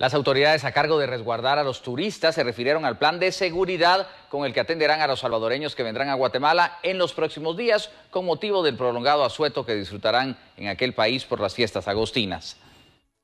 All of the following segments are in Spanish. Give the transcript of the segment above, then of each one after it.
Las autoridades a cargo de resguardar a los turistas se refirieron al plan de seguridad con el que atenderán a los salvadoreños que vendrán a Guatemala en los próximos días con motivo del prolongado asueto que disfrutarán en aquel país por las fiestas agostinas.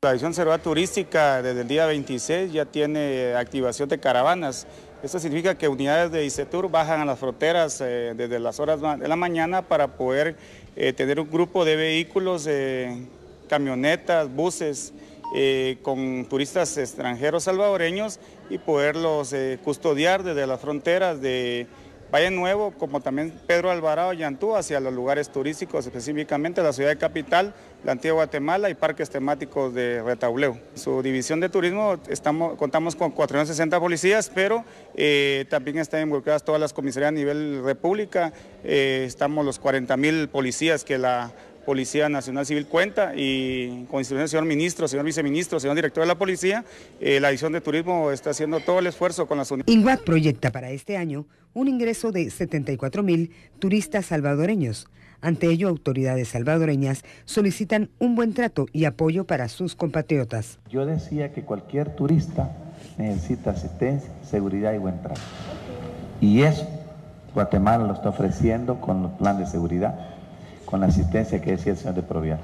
La Dirección Seguridad Turística desde el día 26 ya tiene activación de caravanas. Esto significa que unidades de ICETUR bajan a las fronteras eh, desde las horas de la mañana para poder eh, tener un grupo de vehículos, eh, camionetas, buses, eh, con turistas extranjeros salvadoreños y poderlos eh, custodiar desde las fronteras de Valle Nuevo, como también Pedro Alvarado y Antú, hacia los lugares turísticos, específicamente la ciudad de Capital, la antigua Guatemala y parques temáticos de Retauleo. Su división de turismo estamos, contamos con 460 policías, pero eh, también están involucradas todas las comisarías a nivel república, estamos los 40 mil policías que la Policía Nacional Civil cuenta y con instrucciones del señor ministro, señor viceministro, señor director de la policía, eh, la edición de turismo está haciendo todo el esfuerzo con las unidades. INGUAC proyecta para este año un ingreso de 74 mil turistas salvadoreños. Ante ello, autoridades salvadoreñas solicitan un buen trato y apoyo para sus compatriotas. Yo decía que cualquier turista necesita asistencia, seguridad y buen trato. Y eso Guatemala lo está ofreciendo con el plan de seguridad con la asistencia que decía el señor de Provial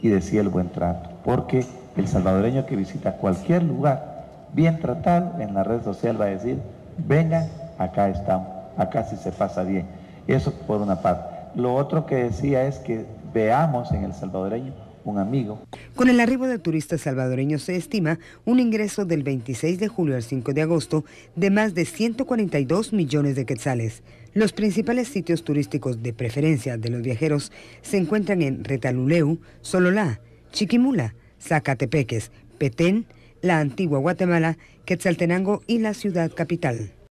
y decía el buen trato, porque el salvadoreño que visita cualquier lugar bien tratado en la red social va a decir, vengan, acá estamos, acá sí se pasa bien. Eso por una parte. Lo otro que decía es que veamos en el salvadoreño un amigo. Con el arribo de turistas salvadoreños se estima un ingreso del 26 de julio al 5 de agosto de más de 142 millones de quetzales. Los principales sitios turísticos de preferencia de los viajeros se encuentran en Retaluleu, Sololá, Chiquimula, Zacatepeques, Petén, la antigua Guatemala, Quetzaltenango y la ciudad capital.